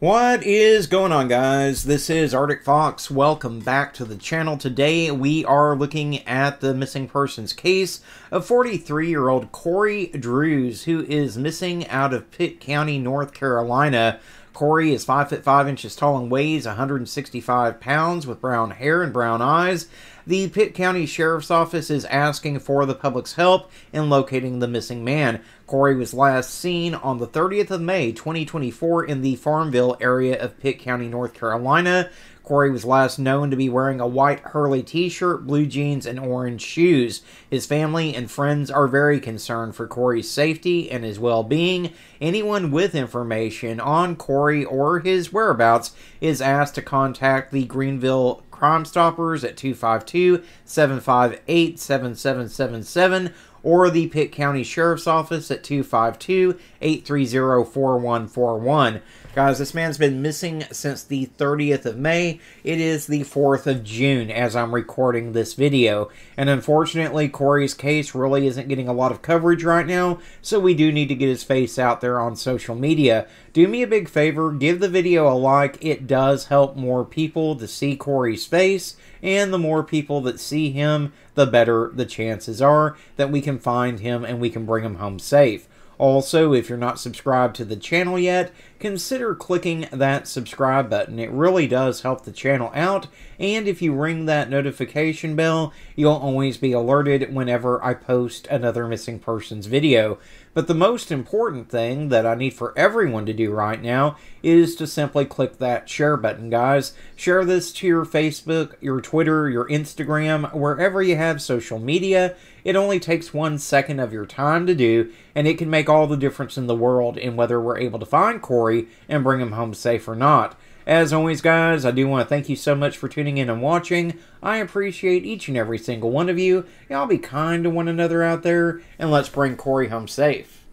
What is going on guys? This is Arctic Fox. Welcome back to the channel. Today we are looking at the missing persons case of 43-year-old Corey Drews who is missing out of Pitt County, North Carolina. Corey is 5 foot 5 inches tall and weighs 165 pounds with brown hair and brown eyes. The Pitt County Sheriff's Office is asking for the public's help in locating the missing man. Corey was last seen on the 30th of May 2024 in the Farmville area of Pitt County, North Carolina. Corey was last known to be wearing a white Hurley t shirt, blue jeans, and orange shoes. His family and friends are very concerned for Corey's safety and his well being. Anyone with information on Corey or his whereabouts is asked to contact the Greenville Crime Stoppers at 252 758 7777 or the Pitt County Sheriff's Office at 252 830 4141. Guys, this man's been missing since the 30th of May. It is the 4th of June as I'm recording this video. And unfortunately, Corey's case really isn't getting a lot of coverage right now, so we do need to get his face out there on social media. Do me a big favor, give the video a like. It does help more people to see Corey's face, and the more people that see him, the better the chances are that we can find him and we can bring him home safe. Also, if you're not subscribed to the channel yet, consider clicking that subscribe button. It really does help the channel out, and if you ring that notification bell, you'll always be alerted whenever I post another missing persons video. But the most important thing that I need for everyone to do right now is to simply click that share button, guys. Share this to your Facebook, your Twitter, your Instagram, wherever you have social media. It only takes one second of your time to do, and it can make all the difference in the world in whether we're able to find Corey and bring him home safe or not. As always, guys, I do want to thank you so much for tuning in and watching. I appreciate each and every single one of you. Y'all be kind to one another out there, and let's bring Corey home safe.